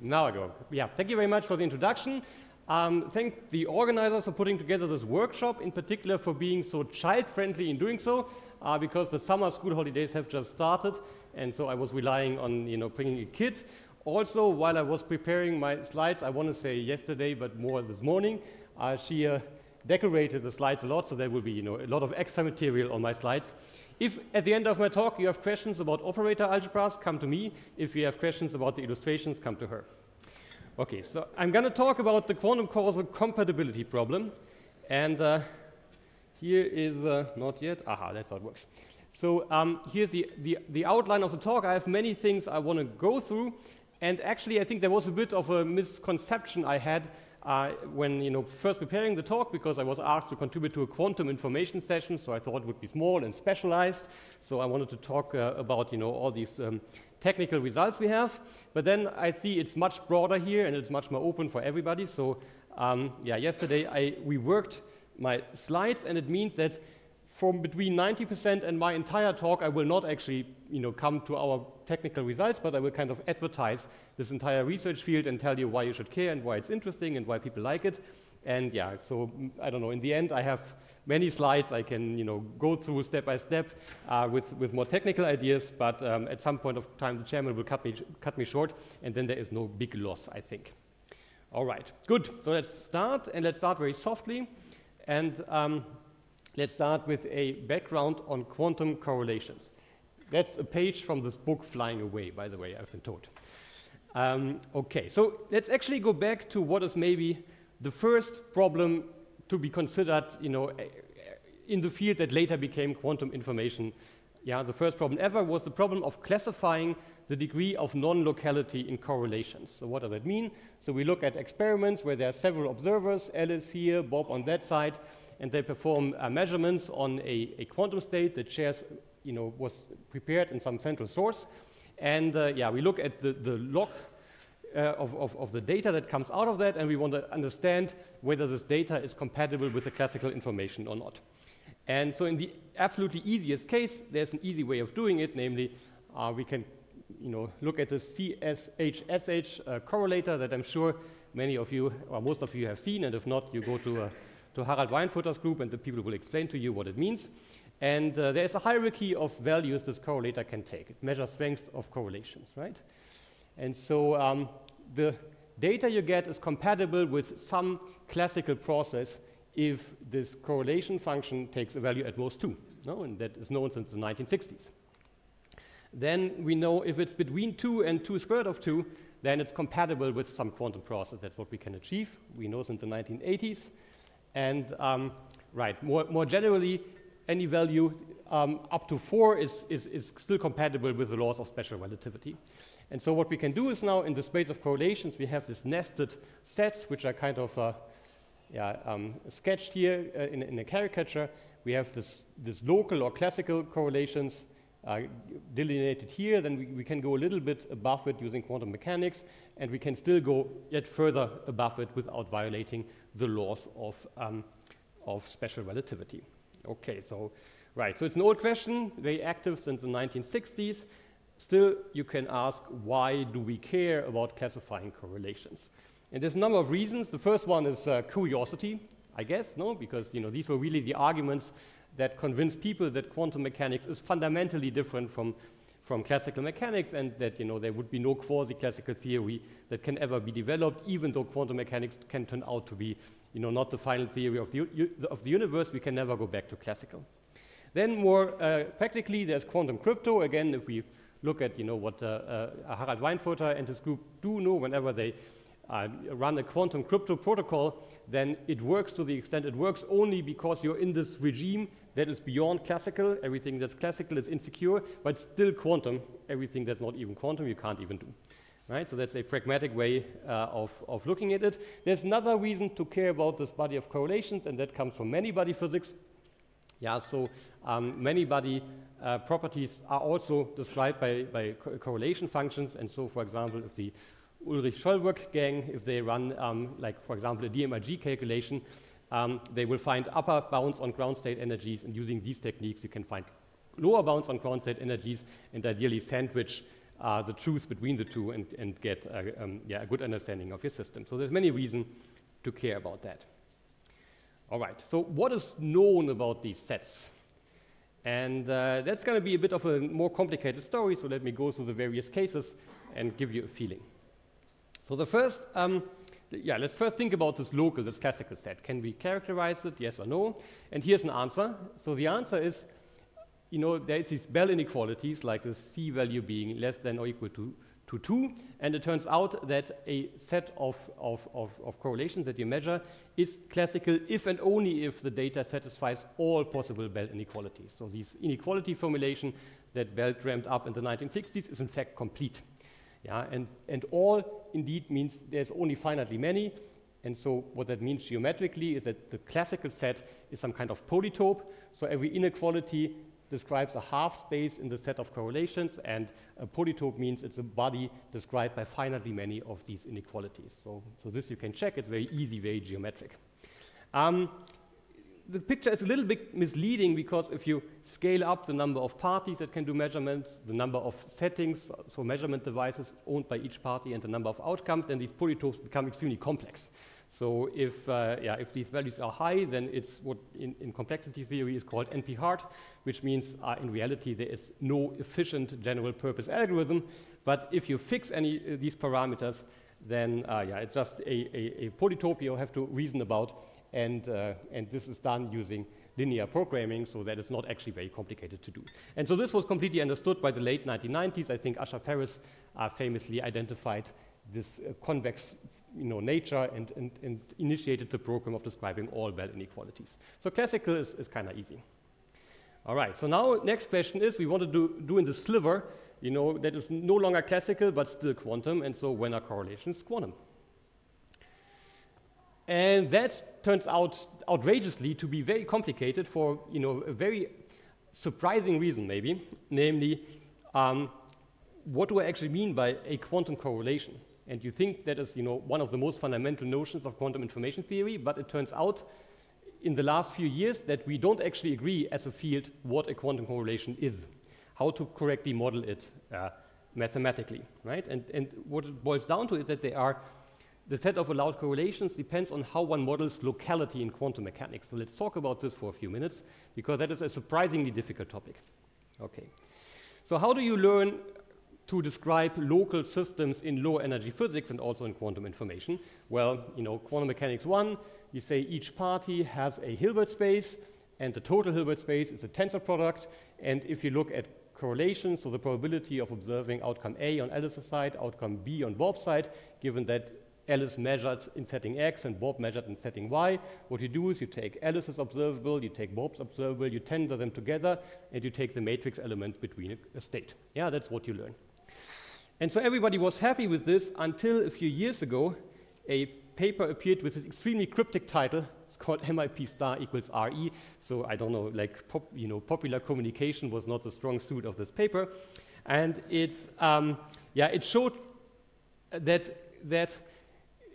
Now I go. Yeah, thank you very much for the introduction. Um, thank the organizers for putting together this workshop, in particular for being so child-friendly in doing so, uh, because the summer school holidays have just started, and so I was relying on you know bringing a kid. Also, while I was preparing my slides, I want to say yesterday, but more this morning, uh, she uh, decorated the slides a lot, so there will be you know a lot of extra material on my slides. If at the end of my talk you have questions about operator algebras, come to me. If you have questions about the illustrations, come to her. Okay, so I'm going to talk about the quantum causal compatibility problem. And uh, here is, uh, not yet, aha, that's how it works. So um, here's the, the, the outline of the talk. I have many things I want to go through. And actually, I think there was a bit of a misconception I had uh, when you know first preparing the talk because I was asked to contribute to a quantum information session, so I thought it would be small and specialized. So I wanted to talk uh, about you know all these um, technical results we have. But then I see it's much broader here and it's much more open for everybody. So um, yeah, yesterday I reworked my slides, and it means that from between 90% and my entire talk, I will not actually you know, come to our technical results, but I will kind of advertise this entire research field and tell you why you should care and why it's interesting and why people like it. And yeah, so mm, I don't know, in the end, I have many slides I can you know, go through step by step uh, with, with more technical ideas, but um, at some point of time, the chairman will cut me, cut me short, and then there is no big loss, I think. All right, good. So let's start, and let's start very softly. And um, Let's start with a background on quantum correlations. That's a page from this book, Flying Away, by the way, I've been told. Um, okay, so let's actually go back to what is maybe the first problem to be considered, you know, in the field that later became quantum information. Yeah, the first problem ever was the problem of classifying the degree of non-locality in correlations. So what does that mean? So we look at experiments where there are several observers, Alice here, Bob on that side, and they perform uh, measurements on a, a, quantum state that shares, you know, was prepared in some central source. And uh, yeah, we look at the, the log uh, of, of, of, the data that comes out of that, and we want to understand whether this data is compatible with the classical information or not. And so in the absolutely easiest case, there's an easy way of doing it, namely, uh, we can you know, look at the CHSH uh, correlator that I'm sure many of you, or most of you have seen, and if not, you go to a to Harald Weinfurter's group, and the people will explain to you what it means. And uh, there's a hierarchy of values this correlator can take. It measures strength of correlations, right? And so um, the data you get is compatible with some classical process if this correlation function takes a value at most 2, no? and that is known since the 1960s. Then we know if it's between 2 and 2 squared of 2, then it's compatible with some quantum process. That's what we can achieve. We know since the 1980s. And um, right, more, more generally, any value um, up to 4 is, is, is still compatible with the laws of special relativity. And so what we can do is now in the space of correlations, we have these nested sets, which are kind of uh, yeah, um, sketched here uh, in, in, a caricature. We have this, this local or classical correlations uh, delineated here. Then we, we, can go a little bit above it using quantum mechanics, and we can still go yet further above it without violating the laws of, um, of special relativity. Okay, so, right, so it's an old question, very active since the 1960s. Still, you can ask, why do we care about classifying correlations? And there's a number of reasons. The first one is uh, curiosity, I guess, no? Because, you know, these were really the arguments that convinced people that quantum mechanics is fundamentally different from from classical mechanics and that you know, there would be no quasi-classical theory that can ever be developed, even though quantum mechanics can turn out to be you know, not the final theory of the, of the universe, we can never go back to classical. Then more uh, practically, there's quantum crypto. Again, if we look at you know, what uh, uh, Harald Weinfurter and his group do know whenever they uh, run a quantum crypto protocol, then it works to the extent it works only because you're in this regime that is beyond classical. Everything that's classical is insecure, but still quantum. Everything that's not even quantum, you can't even do. Right? So that's a pragmatic way uh, of, of looking at it. There's another reason to care about this body of correlations, and that comes from many body physics. Yeah, so um, many body uh, properties are also described by, by co correlation functions. And so, for example, if the Ulrich Schollwöck gang, if they run, um, like, for example, a DMRG calculation, um, they will find upper bounds on ground state energies, and using these techniques, you can find lower bounds on ground state energies, and ideally sandwich uh, the truth between the two and, and get a, um, yeah, a good understanding of your system. So there's many reasons to care about that. All right, so what is known about these sets? And uh, that's going to be a bit of a more complicated story, so let me go through the various cases and give you a feeling. So the first, um, yeah, let's first think about this local, this classical set. Can we characterize it, yes or no? And here's an answer. So the answer is, you know, there's these Bell inequalities, like the C value being less than or equal to, to 2, and it turns out that a set of, of, of, of correlations that you measure is classical if and only if the data satisfies all possible Bell inequalities. So this inequality formulation that Bell dreamt up in the 1960s is in fact complete. Yeah, and, and all indeed means there's only finitely many. And so what that means geometrically is that the classical set is some kind of polytope. So every inequality describes a half space in the set of correlations, and a polytope means it's a body described by finitely many of these inequalities. So, so this you can check. It's very easy, very geometric. Um, the picture is a little bit misleading because if you scale up the number of parties that can do measurements, the number of settings, so measurement devices owned by each party, and the number of outcomes, then these polytopes become extremely complex. So if, uh, yeah, if these values are high, then it's what in, in complexity theory is called NP-hard, which means uh, in reality there is no efficient general purpose algorithm. But if you fix any of uh, these parameters, then uh, yeah, it's just a, a, a polytope you have to reason about and, uh, and this is done using linear programming, so that is not actually very complicated to do. And so this was completely understood by the late 1990s. I think Asher Peres uh, famously identified this uh, convex you know, nature and, and, and, initiated the program of describing all Bell inequalities. So classical is, is kind of easy. All right, so now next question is, we want to do, do in the sliver, you know, that is no longer classical, but still quantum, and so when are correlations quantum? And that turns out outrageously to be very complicated for you know, a very surprising reason, maybe, namely, um, what do I actually mean by a quantum correlation? And you think that is you know, one of the most fundamental notions of quantum information theory, but it turns out in the last few years that we don't actually agree as a field what a quantum correlation is, how to correctly model it uh, mathematically, right? And, and what it boils down to is that there are the set of allowed correlations depends on how one models locality in quantum mechanics. So let's talk about this for a few minutes, because that is a surprisingly difficult topic. Okay. So how do you learn to describe local systems in low energy physics and also in quantum information? Well, you know, quantum mechanics one, you say each party has a Hilbert space, and the total Hilbert space is a tensor product. And if you look at correlations, so the probability of observing outcome A on Alice's side, outcome B on Bob's side, given that Alice measured in setting X and Bob measured in setting Y. What you do is you take Alice's observable, you take Bob's observable, you tensor them together, and you take the matrix element between a, state. Yeah, that's what you learn. And so everybody was happy with this until a few years ago, a paper appeared with this extremely cryptic title. It's called MIP star equals RE. So I don't know, like, pop, you know, popular communication was not the strong suit of this paper. And it's, um, yeah, it showed that, that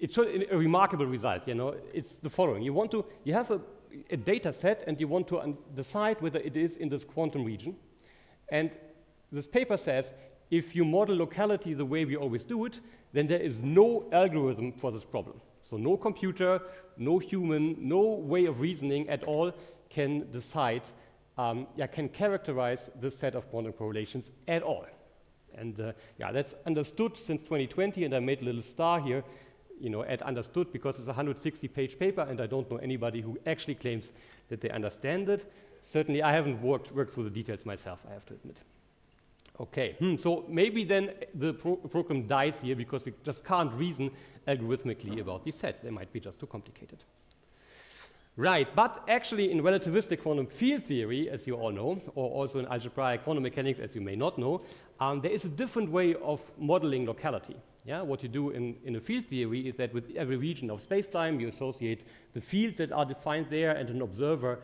it's a remarkable result. You know, it's the following: you want to, you have a, a data set, and you want to decide whether it is in this quantum region. And this paper says if you model locality the way we always do it, then there is no algorithm for this problem. So no computer, no human, no way of reasoning at all can decide, um, yeah, can characterize this set of quantum correlations at all. And uh, yeah, that's understood since 2020, and I made a little star here you know, at understood because it's a 160-page paper, and I don't know anybody who actually claims that they understand it. Certainly, I haven't worked, worked through the details myself, I have to admit. Okay, hmm, so maybe then the pro program dies here because we just can't reason algorithmically about these sets. They might be just too complicated. Right, but actually in relativistic quantum field theory, as you all know, or also in algebraic quantum mechanics, as you may not know, um, there is a different way of modeling locality. Yeah, what you do in, in a field theory is that with every region of spacetime, you associate the fields that are defined there and an observer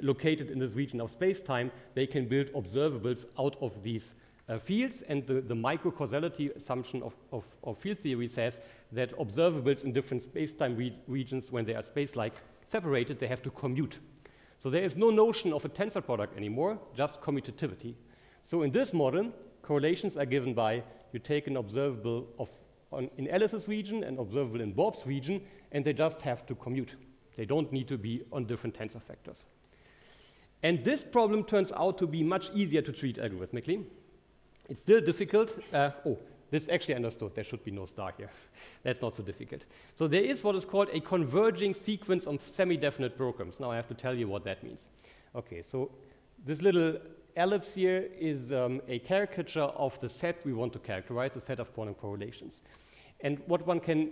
located in this region of spacetime, they can build observables out of these uh, fields. And the, the microcausality assumption of, of, of, field theory says that observables in different spacetime re regions, when they are space-like separated, they have to commute. So there is no notion of a tensor product anymore, just commutativity. So in this model, correlations are given by you take an observable of on, in Alice's region and observable in Bob's region, and they just have to commute. They don't need to be on different tensor factors. And this problem turns out to be much easier to treat algorithmically. It's still difficult. Uh, oh, this actually understood. There should be no star here. That's not so difficult. So there is what is called a converging sequence of semi-definite programs. Now I have to tell you what that means. Okay, so this little ellipse here is um, a caricature of the set we want to characterize, the set of quantum correlations. And what one can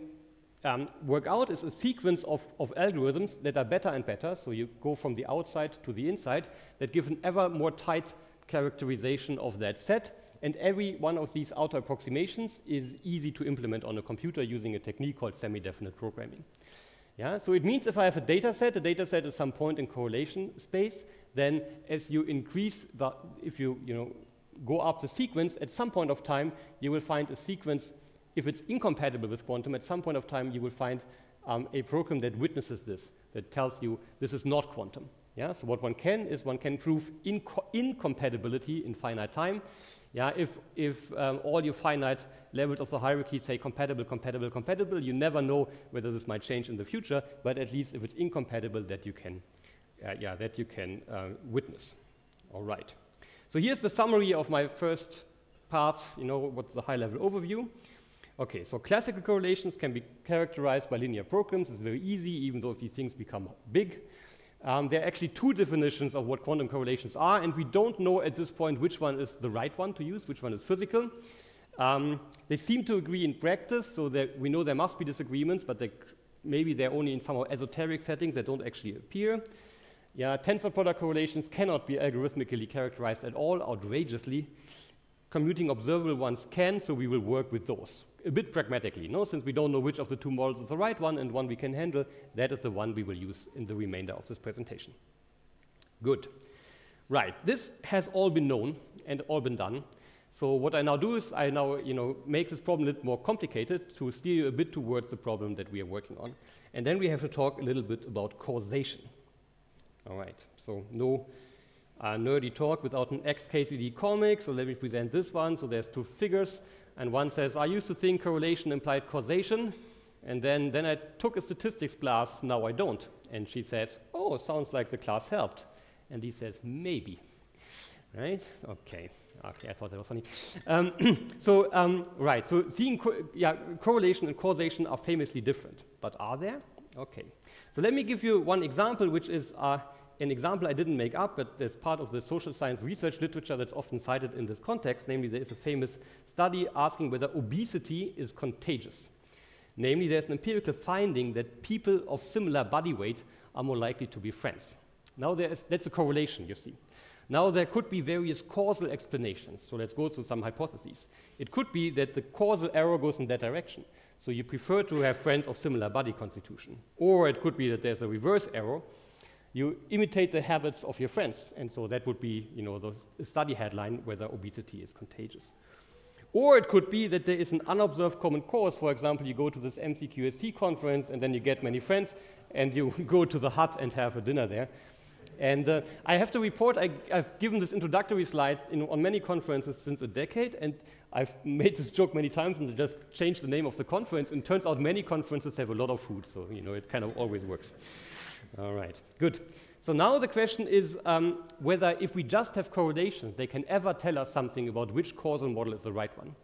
um, work out is a sequence of, of algorithms that are better and better. So you go from the outside to the inside that give an ever more tight characterization of that set. And every one of these outer approximations is easy to implement on a computer using a technique called semi-definite programming. Yeah, so it means if I have a data set, a data set is some point in correlation space, then as you increase the, if you, you know, go up the sequence, at some point of time, you will find a sequence if it's incompatible with quantum, at some point of time you will find um, a program that witnesses this, that tells you this is not quantum. Yeah? So what one can is one can prove inco incompatibility in finite time. Yeah, if if um, all your finite levels of the hierarchy say compatible, compatible, compatible, you never know whether this might change in the future, but at least if it's incompatible, that you can, uh, yeah, that you can uh, witness. All right. So here's the summary of my first part, you know, what's the high-level overview. Okay, so classical correlations can be characterized by linear programs. It's very easy, even though these things become big. Um, there are actually two definitions of what quantum correlations are, and we don't know at this point which one is the right one to use, which one is physical. Um, they seem to agree in practice, so that we know there must be disagreements, but they, maybe they're only in some esoteric settings that don't actually appear. Yeah, tensor product correlations cannot be algorithmically characterized at all, outrageously. Commuting observable ones can, so we will work with those a bit pragmatically, no? since we don't know which of the two models is the right one and one we can handle, that is the one we will use in the remainder of this presentation. Good. Right, this has all been known and all been done. So what I now do is I now you know, make this problem a little more complicated to steer you a bit towards the problem that we are working on. And then we have to talk a little bit about causation. All right, so no uh, nerdy talk without an XKCD comic. So let me present this one. So there's two figures. And one says, I used to think correlation implied causation. And then, then I took a statistics class, now I don't. And she says, oh, sounds like the class helped. And he says, maybe. Right? Okay. Okay, I thought that was funny. Um, so, um, right, so seeing, co yeah, correlation and causation are famously different. But are there? Okay. So let me give you one example, which is uh, an example I didn't make up, but there's part of the social science research literature that's often cited in this context. Namely, there is a famous study asking whether obesity is contagious. Namely, there's an empirical finding that people of similar body weight are more likely to be friends. Now, that's a correlation, you see. Now, there could be various causal explanations. So let's go through some hypotheses. It could be that the causal error goes in that direction. So you prefer to have friends of similar body constitution. Or it could be that there's a reverse error, you imitate the habits of your friends. And so that would be, you know, the study headline, whether obesity is contagious. Or it could be that there is an unobserved common cause. For example, you go to this MCQST conference and then you get many friends and you go to the hut and have a dinner there. And uh, I have to report, I, have given this introductory slide in, on many conferences since a decade, and I've made this joke many times and just changed the name of the conference. And turns out many conferences have a lot of food, so you know it kind of always works. All right, good. So now the question is um, whether if we just have correlations, they can ever tell us something about which causal model is the right one.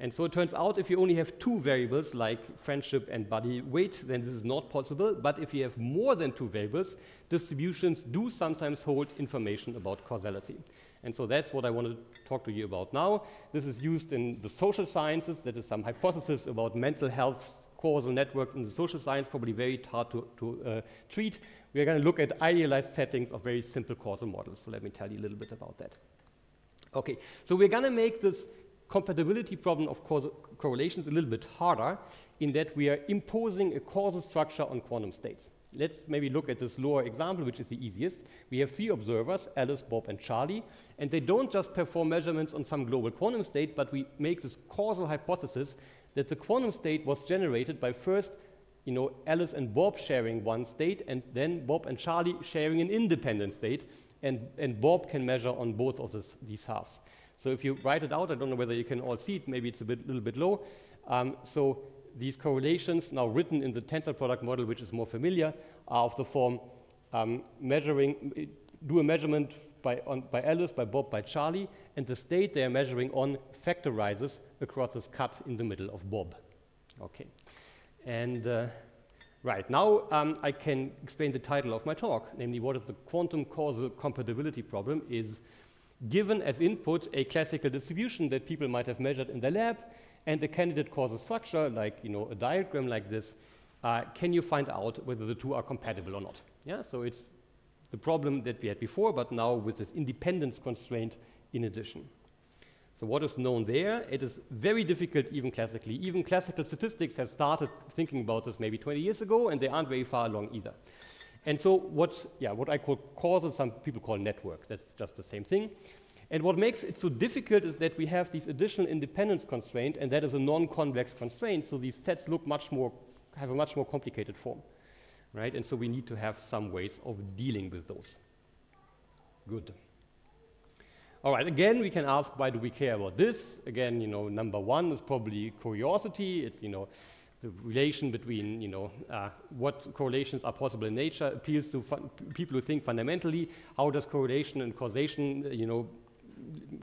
And so it turns out if you only have two variables like friendship and body weight, then this is not possible. But if you have more than two variables, distributions do sometimes hold information about causality. And so that's what I want to talk to you about now. This is used in the social sciences. That is some hypothesis about mental health causal networks in the social science, probably very hard to, to uh, treat. We are going to look at idealized settings of very simple causal models. So let me tell you a little bit about that. Okay, so we're going to make this compatibility problem of correlations a little bit harder in that we are imposing a causal structure on quantum states. Let's maybe look at this lower example, which is the easiest. We have three observers, Alice, Bob, and Charlie, and they don't just perform measurements on some global quantum state, but we make this causal hypothesis that the quantum state was generated by first you know, Alice and Bob sharing one state, and then Bob and Charlie sharing an independent state, and, and Bob can measure on both of this, these halves. So if you write it out, I don't know whether you can all see it, maybe it's a bit, little bit low. Um, so these correlations now written in the tensor product model, which is more familiar, are of the form um, measuring, do a measurement by, on, by Alice, by Bob, by Charlie, and the state they are measuring on factorizes across this cut in the middle of Bob. Okay. And uh, right, now um, I can explain the title of my talk, namely what is the quantum causal compatibility problem is given as input a classical distribution that people might have measured in the lab and a candidate causal structure like you know a diagram like this, uh, can you find out whether the two are compatible or not? Yeah, so it's the problem that we had before, but now with this independence constraint in addition. So what is known there? It is very difficult even classically. Even classical statistics have started thinking about this maybe 20 years ago, and they aren't very far along either. And so what, yeah, what I call causal, some people call network. That's just the same thing. And what makes it so difficult is that we have these additional independence constraint, and that is a non-convex constraint, so these sets look much more, have a much more complicated form right? And so we need to have some ways of dealing with those. Good. All right, again, we can ask why do we care about this? Again, you know, number one is probably curiosity. It's, you know, the relation between, you know, uh, what correlations are possible in nature appeals to people who think fundamentally. How does correlation and causation, you know,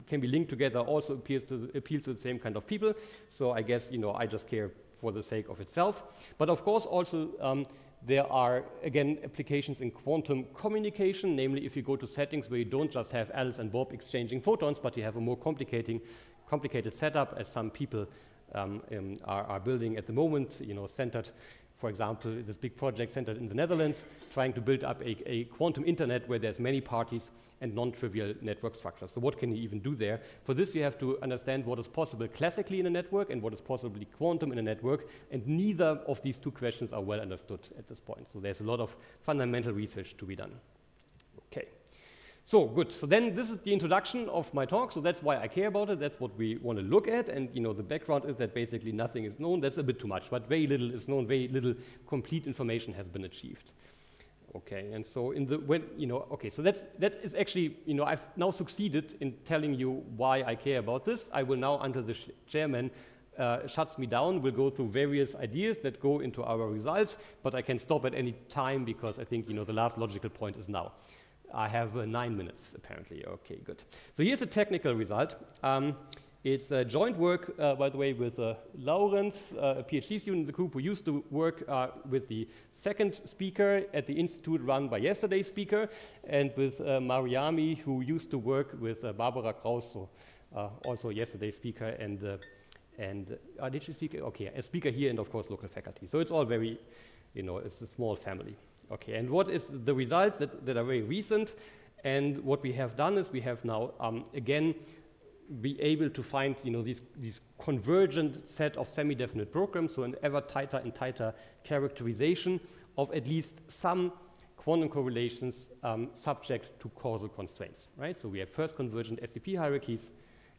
can be linked together also appeals to, appeals to the same kind of people. So I guess, you know, I just care for the sake of itself. But of course, also um, there are, again, applications in quantum communication, namely if you go to settings where you don't just have Alice and Bob exchanging photons, but you have a more complicating, complicated setup, as some people um, um, are, are, building at the moment, you know, centered for example, this big project centered in the Netherlands, trying to build up a, a quantum internet where there's many parties and non-trivial network structures. So what can you even do there? For this, you have to understand what is possible classically in a network and what is possibly quantum in a network, and neither of these two questions are well understood at this point. So there's a lot of fundamental research to be done. Okay. So good. So then this is the introduction of my talk. So that's why I care about it. That's what we want to look at. And you know, the background is that basically nothing is known. That's a bit too much, but very little is known. Very little complete information has been achieved. Okay. And so in the when you know, okay. So that's that is actually you know I've now succeeded in telling you why I care about this. I will now, until the chairman uh, shuts me down, we'll go through various ideas that go into our results, but I can stop at any time because I think you know the last logical point is now. I have uh, nine minutes, apparently. Okay, good. So here's a technical result. Um, it's a joint work, uh, by the way, with uh, Laurens, uh, a PhD student in the group who used to work uh, with the second speaker at the institute run by yesterday's speaker, and with uh, Mariami, who used to work with Barbara Kraus, so, also yesterday's speaker, and, and did she speak? Okay, a speaker here, and of course, local faculty. So it's all very, you know, it's a small family. Okay, and what is the results that, that are very recent? And what we have done is we have now, um, again, be able to find you know, these, these convergent set of semi-definite programs, so an ever tighter and tighter characterization of at least some quantum correlations um, subject to causal constraints, right? So we have first convergent SDP hierarchies,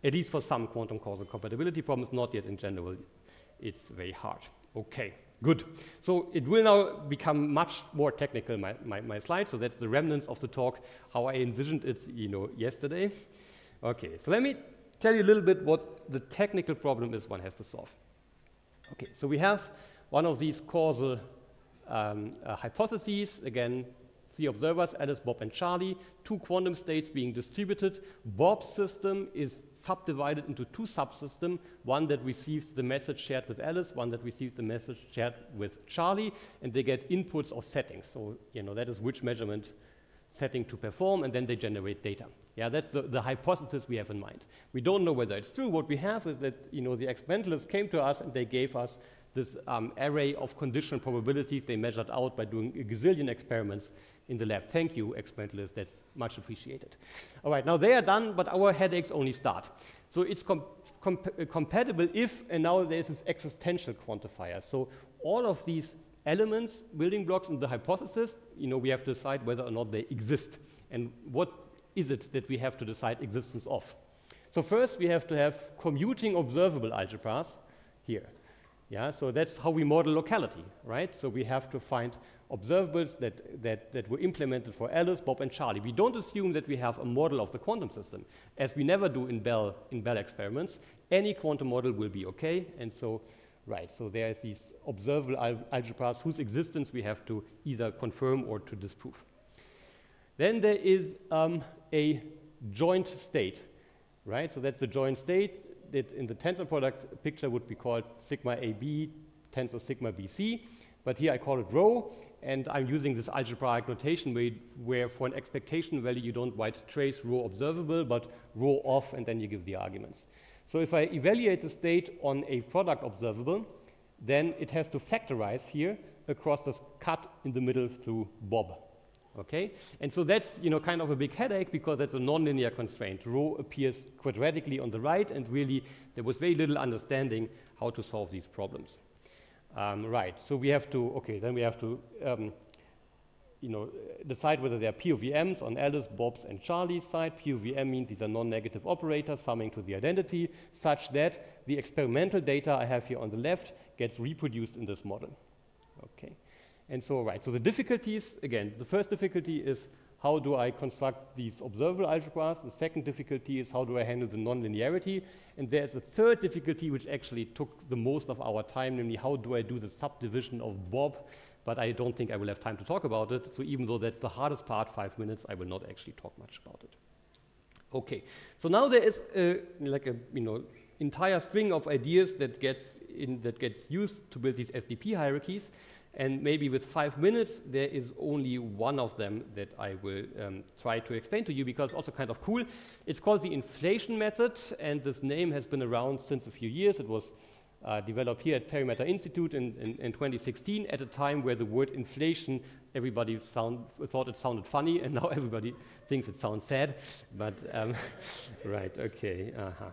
at least for some quantum causal compatibility problems, not yet in general. It's very hard. Okay. Good. So it will now become much more technical, my, my, my, slide. So that's the remnants of the talk, how I envisioned it, you know, yesterday. Okay, so let me tell you a little bit what the technical problem is one has to solve. Okay, so we have one of these causal um, uh, hypotheses, again, three observers, Alice, Bob, and Charlie, two quantum states being distributed. Bob's system is subdivided into two subsystems, one that receives the message shared with Alice, one that receives the message shared with Charlie, and they get inputs of settings. So, you know, that is which measurement setting to perform, and then they generate data. Yeah, that's the, the, hypothesis we have in mind. We don't know whether it's true. What we have is that, you know, the experimentalists came to us and they gave us this um, array of conditional probabilities they measured out by doing a gazillion experiments in the lab. Thank you, experimentalists. That's much appreciated. All right, now they are done, but our headaches only start. So it's com com uh, compatible if, and now there's this existential quantifier. So all of these elements, building blocks in the hypothesis, you know, we have to decide whether or not they exist. And what is it that we have to decide existence of? So first we have to have commuting observable algebras here. Yeah, so that's how we model locality, right? So we have to find observables that, that, that were implemented for Alice, Bob, and Charlie. We don't assume that we have a model of the quantum system, as we never do in Bell, in Bell experiments. Any quantum model will be okay, and so, right, so there's these observable al algebras whose existence we have to either confirm or to disprove. Then there is um, a joint state, right? So that's the joint state that in the tensor product picture would be called sigma AB tensor sigma BC, but here I call it rho, and I'm using this algebraic notation where, where for an expectation value you don't write trace rho observable, but rho off, and then you give the arguments. So if I evaluate the state on a product observable, then it has to factorize here across this cut in the middle through Bob. Okay? And so that's you know, kind of a big headache because that's a nonlinear constraint. Rho appears quadratically on the right, and really there was very little understanding how to solve these problems. Um, right, so we have to, okay, then we have to, um, you know, decide whether there are POVMs on Alice, Bob's, and Charlie's side. POVM means these are non-negative operators summing to the identity, such that the experimental data I have here on the left gets reproduced in this model. Okay, and so, right, so the difficulties, again, the first difficulty is how do I construct these observable algebras? The second difficulty is how do I handle the nonlinearity? And there's a third difficulty which actually took the most of our time, namely how do I do the subdivision of Bob? But I don't think I will have time to talk about it. So even though that's the hardest part, five minutes, I will not actually talk much about it. Okay, so now there is a, like a you know entire string of ideas that gets in, that gets used to build these SDP hierarchies. And maybe with five minutes, there is only one of them that I will um, try to explain to you because also kind of cool. It's called the inflation method, and this name has been around since a few years. It was uh, developed here at Perimeter Institute in, in, in, 2016 at a time where the word inflation, everybody sound, thought it sounded funny, and now everybody thinks it sounds sad. But, um, right, okay, uh -huh.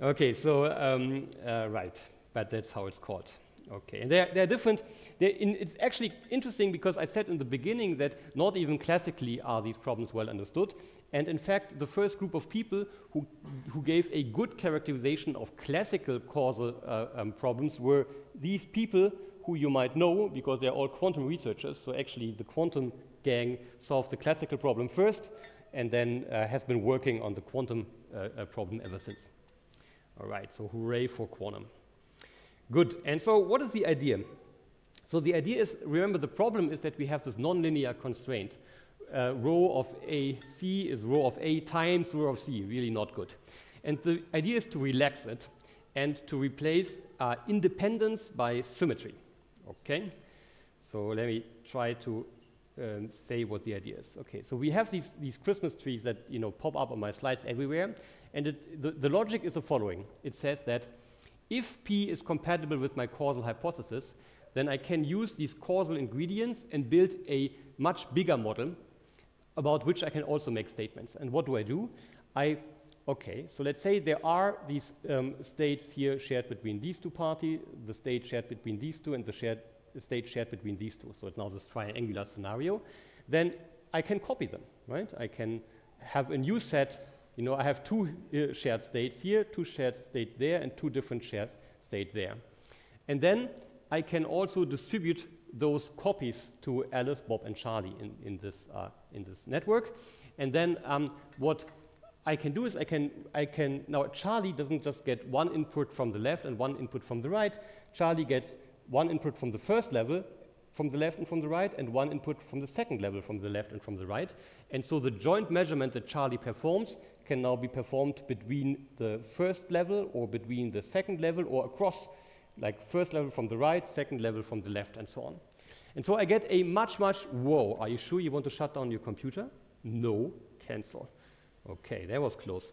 Okay, so, um, uh, right, but that's how it's called. Okay, and they're, they're different. They're in, it's actually interesting because I said in the beginning that not even classically are these problems well understood. And in fact, the first group of people who, who gave a good characterization of classical causal uh, um, problems were these people who you might know because they're all quantum researchers. So actually, the quantum gang solved the classical problem first and then uh, has been working on the quantum uh, uh problem ever since. All right, so hooray for quantum. Good. And so what is the idea? So the idea is, remember, the problem is that we have this nonlinear constraint. Uh, rho of AC is rho of A times rho of C, really not good. And the idea is to relax it and to replace uh, independence by symmetry. Okay? So let me try to um, say what the idea is. Okay, so we have these, these Christmas trees that you know, pop up on my slides everywhere. And it, the, the logic is the following. It says that if P is compatible with my causal hypothesis, then I can use these causal ingredients and build a much bigger model about which I can also make statements. And what do I do? I, okay, so let's say there are these um, states here shared between these two parties, the state shared between these two, and the shared state shared between these two. So it's now this triangular scenario. Then I can copy them, right? I can have a new set you know, I have two uh, shared states here, two shared states there, and two different shared states there. And then I can also distribute those copies to Alice, Bob, and Charlie in, in, this, uh, in this network. And then um, what I can do is I can, I can, now Charlie doesn't just get one input from the left and one input from the right. Charlie gets one input from the first level from the left and from the right, and one input from the second level from the left and from the right. And so the joint measurement that Charlie performs can now be performed between the first level or between the second level or across, like first level from the right, second level from the left, and so on. And so I get a much, much, whoa, are you sure you want to shut down your computer? No, cancel. Okay, that was close.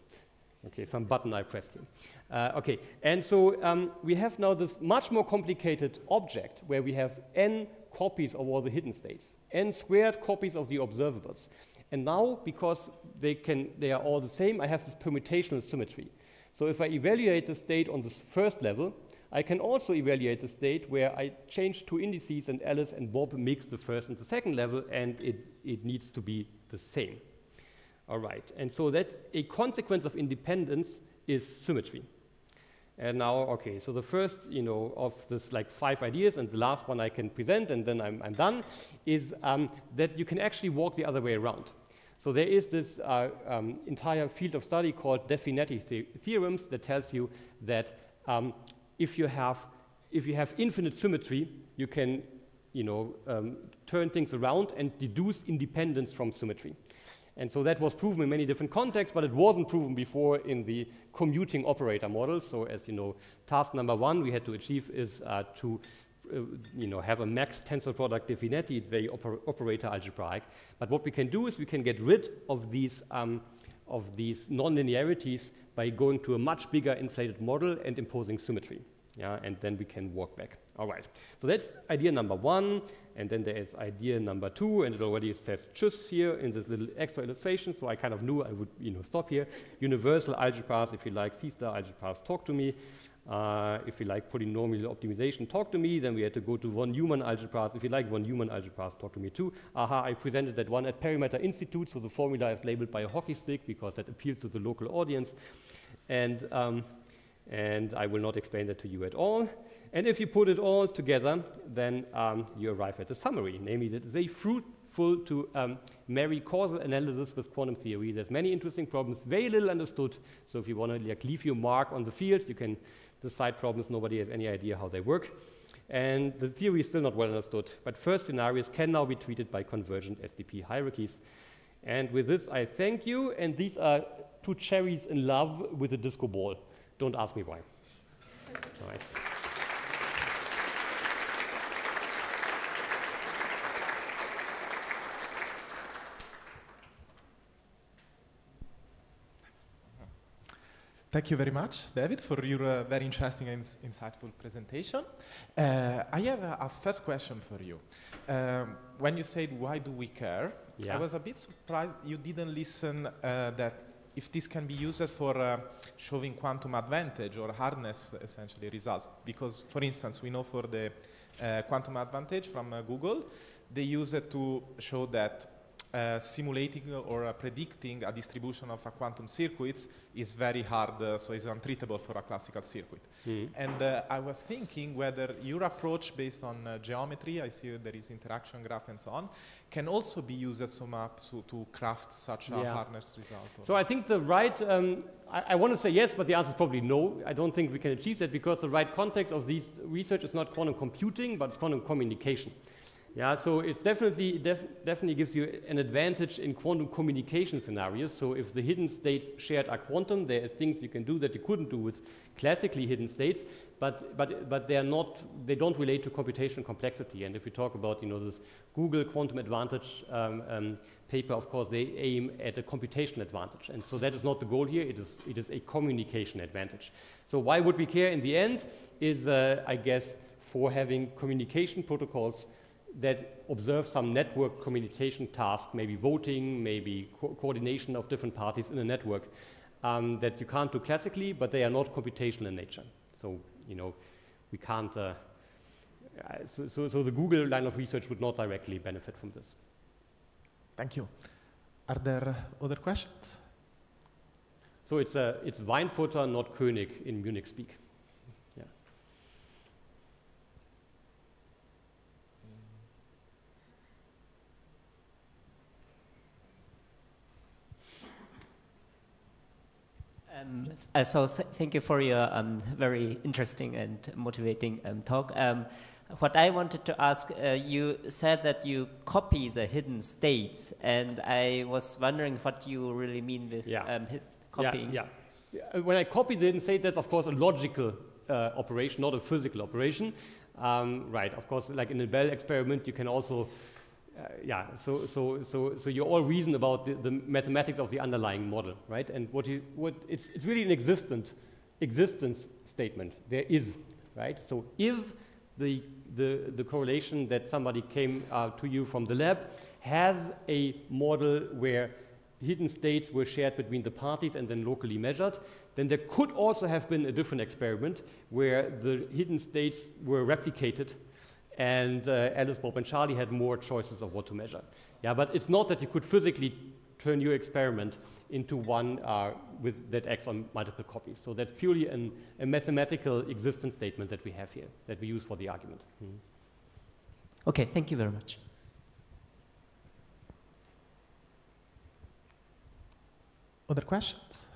Okay, some button I pressed here. Uh, okay, and so um, we have now this much more complicated object where we have n copies of all the hidden states, n squared copies of the observables. And now, because they, can, they are all the same, I have this permutational symmetry. So if I evaluate the state on this first level, I can also evaluate the state where I change two indices and Alice and Bob mix the first and the second level, and it, it needs to be the same. All right, and so that's a consequence of independence is symmetry. And now, okay, so the first, you know, of this like five ideas, and the last one I can present, and then I'm, I'm done, is um, that you can actually walk the other way around. So there is this uh, um, entire field of study called De Finetti the theorems that tells you that um, if you have if you have infinite symmetry, you can, you know, um, turn things around and deduce independence from symmetry. And so that was proven in many different contexts, but it wasn't proven before in the commuting operator model. So as you know, task number one we had to achieve is uh, to uh, you know, have a max tensor product De Finetti. It's very oper operator algebraic. But what we can do is we can get rid of these, um, of these nonlinearities by going to a much bigger inflated model and imposing symmetry yeah, and then we can walk back. All right, so that's idea number one, and then there is idea number two, and it already says tschüss here in this little extra illustration, so I kind of knew I would you know, stop here. Universal algebras, if you like C-star algebras, talk to me. Uh, if you like polynomial optimization, talk to me. Then we had to go to von Neumann algebras. If you like von Neumann algebras, talk to me too. Aha, I presented that one at Perimeter Institute, so the formula is labeled by a hockey stick because that appeals to the local audience. And um, and I will not explain that to you at all. And if you put it all together, then um, you arrive at a summary, namely that it's very fruitful to um, marry causal analysis with quantum theory. There's many interesting problems, very little understood. So if you want to like, leave your mark on the field, you can decide problems nobody has any idea how they work. And the theory is still not well understood. But first scenarios can now be treated by convergent SDP hierarchies. And with this, I thank you. And these are two cherries in love with a disco ball. Don't ask me why. All right. Thank you very much, David, for your uh, very interesting and insightful presentation. Uh, I have a, a, first question for you. Um, when you said, why do we care? Yeah. I was a bit surprised you didn't listen uh, that if this can be used for uh, showing quantum advantage or hardness essentially results. Because, for instance, we know for the uh, quantum advantage from uh, Google, they use it to show that uh, simulating or uh, predicting a distribution of a quantum circuits is very hard, uh, so it's untreatable for a classical circuit. Mm. And uh, I was thinking whether your approach based on uh, geometry, I see there is interaction graph and so on, can also be used as a map so to craft such a yeah. hardness result. So I think the right, um, I, I want to say yes, but the answer is probably no. I don't think we can achieve that because the right context of this research is not quantum computing, but it's quantum communication. Yeah, so it definitely, def definitely gives you an advantage in quantum communication scenarios. So if the hidden states shared are quantum, there are things you can do that you couldn't do with classically hidden states, but, but, but they are not, they don't relate to computational complexity. And if we talk about, you know, this Google quantum advantage um, um, paper, of course, they aim at a computational advantage. And so that is not the goal here, it is, it is a communication advantage. So why would we care in the end is, uh, I guess, for having communication protocols that observe some network communication task, maybe voting, maybe co coordination of different parties in a network um, that you can't do classically, but they are not computational in nature. So, you know, we can't, uh, so, so, so, the Google line of research would not directly benefit from this. Thank you. Are there other questions? So it's, uh, it's Weinfutter, not König in Munich speak. Um, uh, so th thank you for your um, very interesting and motivating um, talk. Um, what I wanted to ask, uh, you said that you copy the hidden states, and I was wondering what you really mean with yeah. Um, copying. Yeah, yeah, When I copy the hidden state, that's of course a logical uh, operation, not a physical operation. Um, right, of course, like in the Bell experiment, you can also uh, yeah, so, so, so, so you all reason about the, the, mathematics of the underlying model, right? And what, you, what it's, it's really an existent existence statement. There is, right? So if the, the, the correlation that somebody came uh, to you from the lab has a model where hidden states were shared between the parties and then locally measured, then there could also have been a different experiment where the hidden states were replicated and uh, Alice, Bob, and Charlie had more choices of what to measure. Yeah, but it's not that you could physically turn your experiment into one uh, with, that acts on multiple copies. So that's purely an, a mathematical existence statement that we have here, that we use for the argument. Mm -hmm. Okay, thank you very much. Other questions?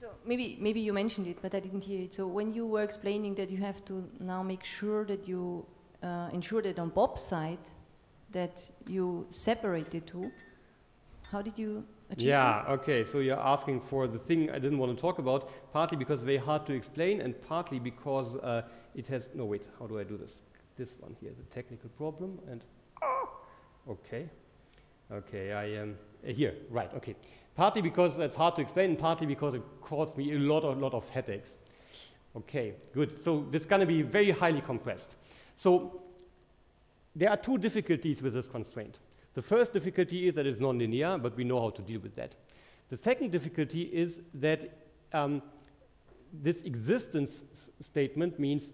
So maybe maybe you mentioned it, but I didn't hear it. So when you were explaining that you have to now make sure that you uh, ensure that on Bob's side that you separate the two, how did you achieve yeah, that? okay. So you're asking for the thing I didn't want to talk about, partly because very hard to explain, and partly because uh, it has. No, wait. How do I do this? This one here, the technical problem, and okay, okay. I am uh, here. Right. Okay. Partly because it's hard to explain, and partly because it caused me a lot, a lot of headaches. Okay, good. So this is going to be very highly compressed. So there are two difficulties with this constraint. The first difficulty is that it's nonlinear, but we know how to deal with that. The second difficulty is that um, this existence statement means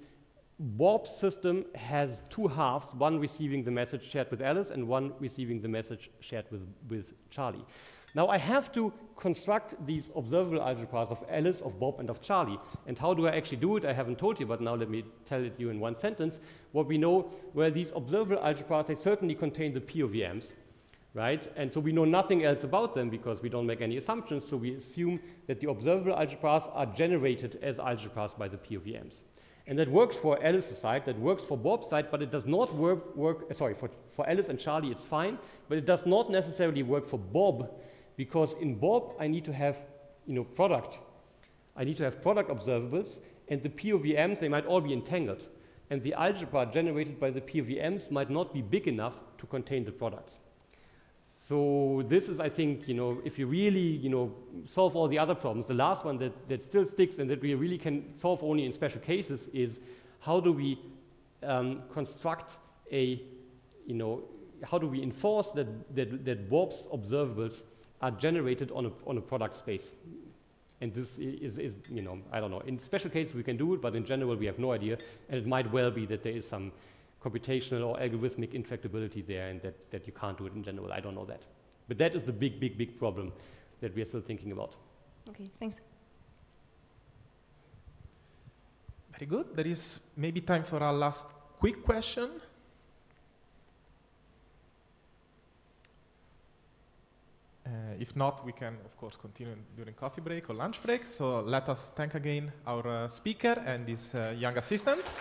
Bob's system has two halves, one receiving the message shared with Alice and one receiving the message shared with, with Charlie. Now I have to construct these observable algebras of Alice, of Bob, and of Charlie. And how do I actually do it? I haven't told you, but now let me tell it you in one sentence. What we know, well, these observable algebras, they certainly contain the POVMs, right? And so we know nothing else about them because we don't make any assumptions, so we assume that the observable algebras are generated as algebras by the POVMs. And that works for Alice's side, that works for Bob's side, but it does not work, work sorry, for, for Alice and Charlie it's fine, but it does not necessarily work for Bob because in Bob, I need to have you know, product. I need to have product observables, and the POVMs, they might all be entangled. And the algebra generated by the POVMs might not be big enough to contain the products. So this is, I think, you know, if you really, you know, solve all the other problems, the last one that, that still sticks and that we really can solve only in special cases is how do we um, construct a, you know, how do we enforce that, that, that Bob's observables are generated on a, on a product space. And this is, is, you know, I don't know. In special cases, we can do it, but in general, we have no idea. And it might well be that there is some computational or algorithmic intractability there and that, that you can't do it in general. I don't know that. But that is the big, big, big problem that we are still thinking about. Okay, thanks. Very good. There is maybe time for our last quick question. If not, we can, of course, continue during coffee break or lunch break. So let us thank again our uh, speaker and his uh, young assistant.